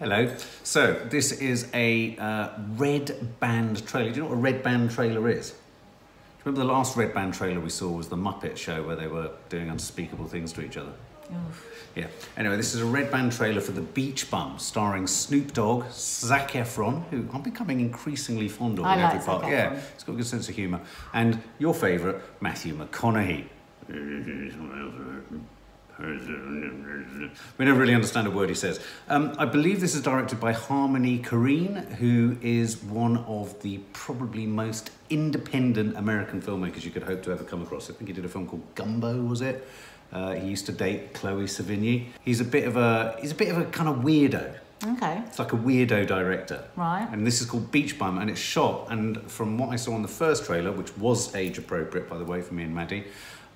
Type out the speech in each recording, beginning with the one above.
Hello. So this is a uh, red band trailer. Do you know what a red band trailer is? Do you remember the last red band trailer we saw was the Muppet Show where they were doing unspeakable things to each other? Yeah. Anyway, this is a red band trailer for The Beach Bum, starring Snoop Dogg, Zac Efron, who I'm becoming increasingly fond of I in like every Zac part. Yeah, he's got a good sense of humour. And your favourite, Matthew McConaughey. We never really understand a word he says. Um, I believe this is directed by Harmony Korine, who is one of the probably most independent American filmmakers you could hope to ever come across. I think he did a film called Gummo, was it? Uh, he used to date Chloe Sevigny. He's a bit of a he's a bit of a kind of weirdo. Okay. It's like a weirdo director. Right. And this is called Beach Bum, and it's shot, and from what I saw on the first trailer, which was age appropriate, by the way, for me and Maddie,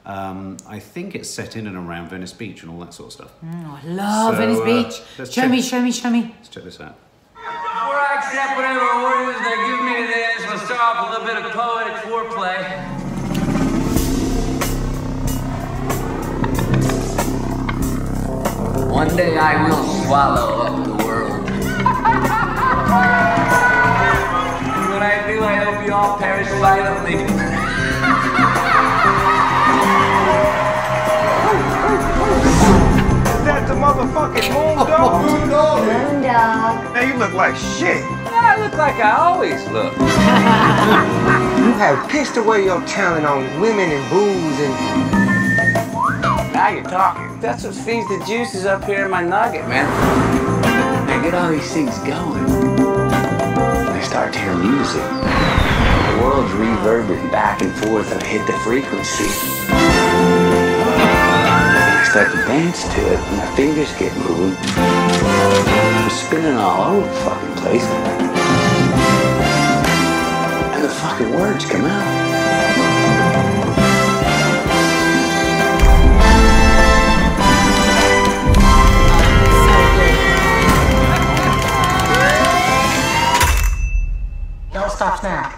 um, I think it's set in and around Venice Beach and all that sort of stuff. Oh, I love So, Venice uh, Beach. let's Show check- me, show me, show me. Let's check this out. Before I accept whatever orders they give me today, I just want to start off with a little bit of poetic foreplay. One day I will swallow up the world. And when I do, I hope you all perish violently. The motherfucking moondog? Moondog. Now you look like shit. I look like I always look. You have pissed away your talent on women and booze and. Now you're talking. That's what feeds the juices up here in my nugget, man. I get all these things going. They start to hear music. The world's reverberating back and forth and I hit the frequency. I start to dance to it and my fingers get moving. I'm spinning all over the fucking place. And the fucking words come out. Don't stop now.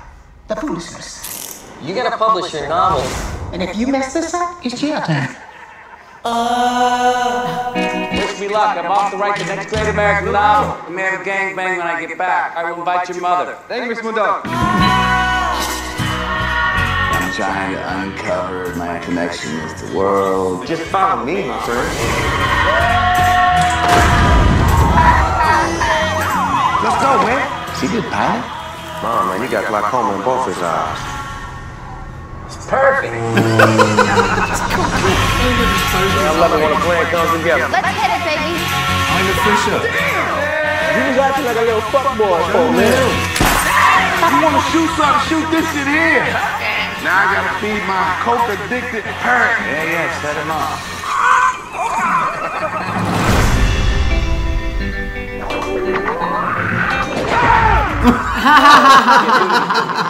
The foolishness. You gotta publish your novel. And if you mess this up, it's jail time. Uh, Wish me luck. I'm off to write the next great American novel. We may have a gangbang when I get back. I will invite your mother. Thank you, Miss Moondog. I'm trying to uncover my connection with the world. Just follow me, my friend. Let's go, man. Is he a good pilot? Mom, man, you got glaucoma in both his eyes. Perfect. I love it when a plan comes together. Let's hit it, baby. I'm a Fisher. You was acting like a little fuckboy for a minute. You wanna shoot something, shoot this shit here. Now I gotta feed my coke addicted parrot. Yeah, yeah, set him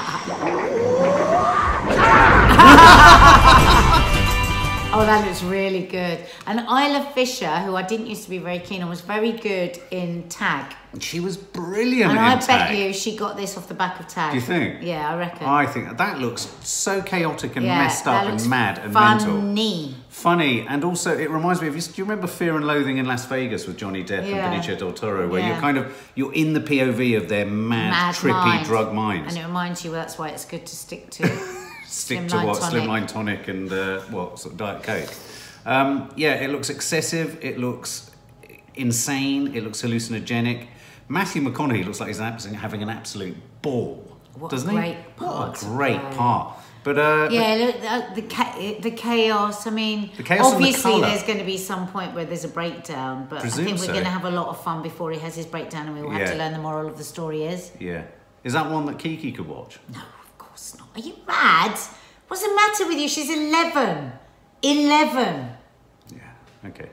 up. Oh, that looks really good. And Isla Fisher, who I didn't used to be very keen on, was very good in Tag. She was brilliant And I bet you she got this off the back of Tag. Do you think? Yeah, I reckon. I think that looks so chaotic and yeah, messed up and mad and mental. funny. Funny, and also it reminds me of. Do you remember Fear and Loathing in Las Vegas with Johnny Depp Yeah. and Benicio del Toro, where Yeah. you're kind of you're in the POV of their mad, Mad trippy mind. drug minds. And it reminds you that's why it's good to stick to. Stick Slimline to what tonic. slimline tonic and uh, what sort of diet coke. Um, yeah, it looks excessive. It looks insane. It looks hallucinogenic. Matthew McConaughey looks like he's having an absolute ball, What a doesn't great he? part What a great part. But uh, Yeah, look, uh, the the chaos. I mean, The chaos and the obviously there's going to be some point where there's a breakdown, but I think we're so. going to have a lot of fun before he has his breakdown, and we will have to learn the moral of the story is. yeah, is that one that Kiki could watch? No, of course not. Are you mad? What's the matter with you? She's 11. 11. Yeah, okay.